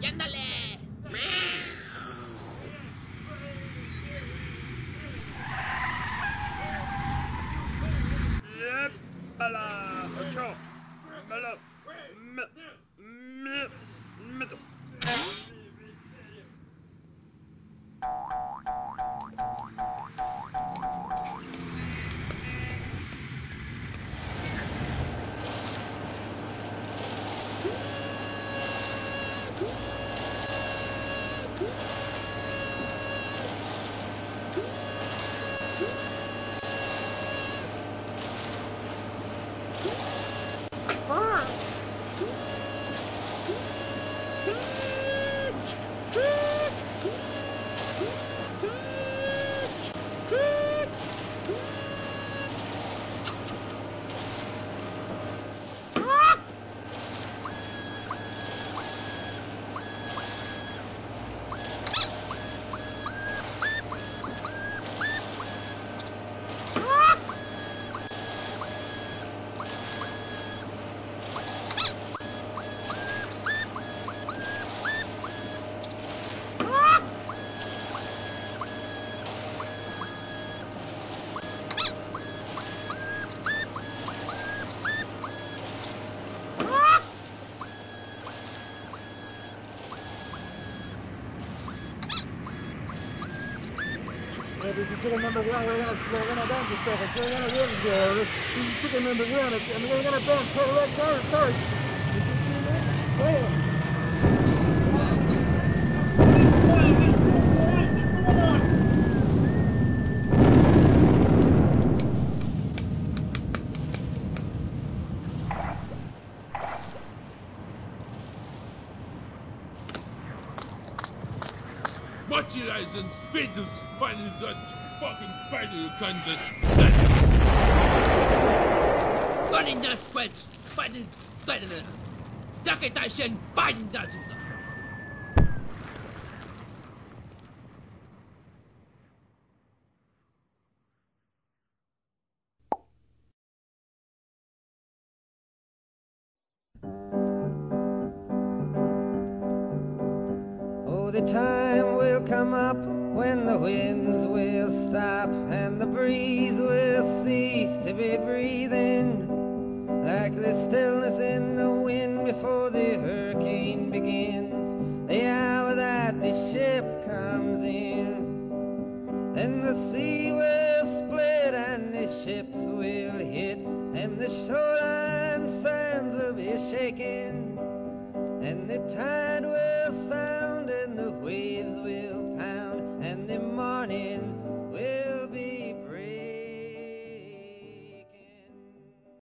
¡Yéndale! ¡Ocho! ¡Melo! ¡Me! ¡Me! ¡Me! Thank you. Yeah, this is chicken number one. We're gonna we're gonna bend this stuff. We're gonna do this. This, is chicken number. And we're gonna right down. Sorry. This is chicken. Watch your eyes and spit and find it that fucking spider you can get. Find das Quetsch, find it better. Sag it, I shall find that. thank you the time will come up when the winds will stop and the breeze will cease to be breathing. Like the stillness in the wind before the hurricane begins. The hour that the ship comes in. Then the sea will split and the ships will hit. And the shoreline sands will be shaken. And the time